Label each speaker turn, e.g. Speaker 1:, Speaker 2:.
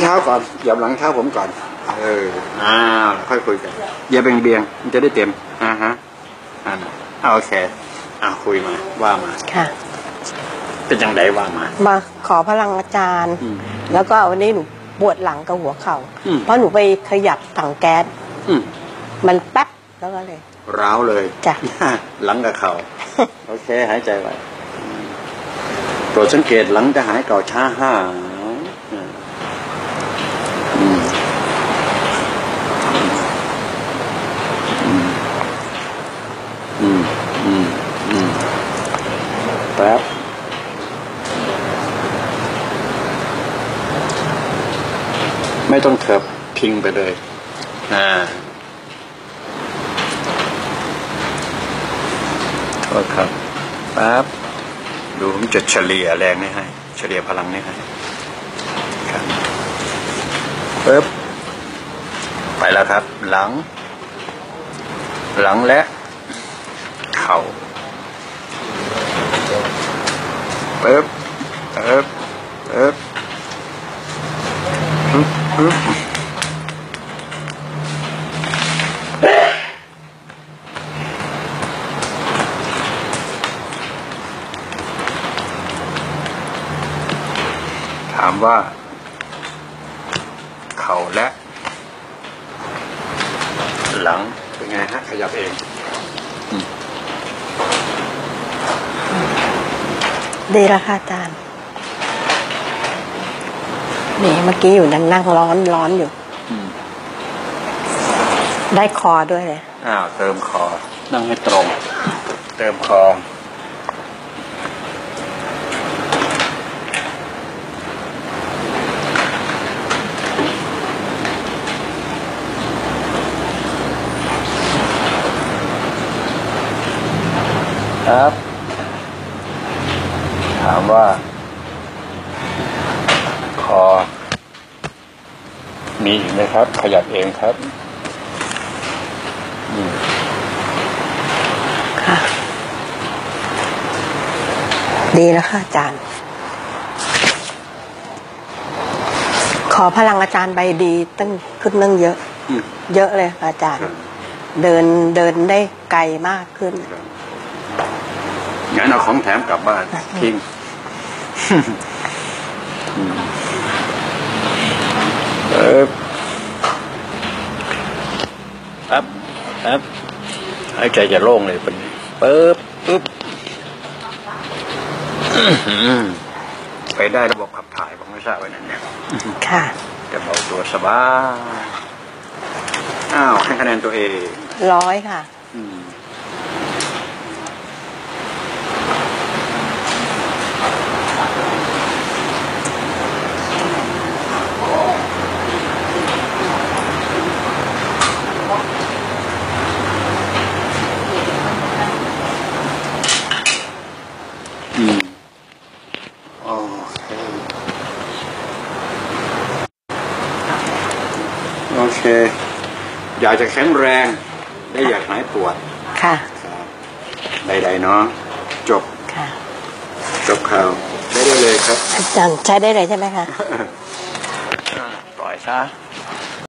Speaker 1: เท้าก่อนเหยียบหลังเท้าผมก่อน เอออ้าวค่อยคุยกันอย่าเบียงเบียงๆมันจะได้เต็มอ่าฮะอ่าโอเคอ่าคุยมาว่ามา
Speaker 2: ค่ะ
Speaker 1: เป็นยังไงว่ามา
Speaker 2: มาขอพลังอาจารย์
Speaker 1: อืม
Speaker 2: แล้วก็วันนี้หนูปวดหลังกับหัวเข่า
Speaker 1: อืม
Speaker 2: เพราะหนูไปขยับถังแก๊ส
Speaker 1: อืม
Speaker 2: มันแป๊บแล้วก็เลย
Speaker 1: ร้าวเลย
Speaker 2: จ้ะ
Speaker 1: หลังกับเข่าโอเค หายใจไว้โปรดสังเกตหลังจะหายเก่าช้าห้า ไม่ต้องเถิบพิงไปเลยอ่าโทษครับแป๊บดูผมจะเฉลี่ยแรงนี่ให้ เฉลี่ยพลังนี่ให้ครับปึ๊บไปแล้วครับ หลัง หลังและ เข่าปึ๊บปึ๊บปึ๊บปึ๊บปึ๊บถามว่า เข่าและ หลังเป็นไงฮะขยับเอง
Speaker 2: ดีแล้วค่ะอาจารย์นี่เมื่อกี้อยู่นั่งนั่งร้อนร้อนอยู่
Speaker 1: อืม
Speaker 2: ได้คอด้วยเลย
Speaker 1: อ้าวเติมคอ นั่งให้ตรง เติมคอ ครับ ถามว่า คอ มีอีกไหมครับ ขยับเองครับ
Speaker 2: ค่ะดีแล้วค่ะอาจารย์ ขอพลังอาจารย์ใบดีตั้งขึ้นนั่งเยอะ
Speaker 1: อ
Speaker 2: เยอะเลยค่ะอาจารย์ เดินเดินได้ไกลมากขึ้น
Speaker 1: งั้นเอาของแถมกลับบ้านทิ้งเออปั๊บปั๊บหายใจจะโล่งเลยเป็นปึ๊บปึ๊บอื้อหือไปได้ระบบขับถ่ายผมไม่ทราบไว้นั่นเนี่ย
Speaker 2: ค่ะ
Speaker 1: จะเบาตัวสบายอ้าวให้คะแนนตัวเอง
Speaker 2: ร้อยค่ะ
Speaker 1: อืม โอเคอยากจะแข็งแรงและอยากหายปวด
Speaker 2: ค่ะ
Speaker 1: ครับใดๆเนาะจบ
Speaker 2: ค่ะ
Speaker 1: จบข่าวได้ได้เลยครับ
Speaker 2: อาจารย์ใช้ได้เลยใช่ไหมคะ
Speaker 1: ปล่อยซะ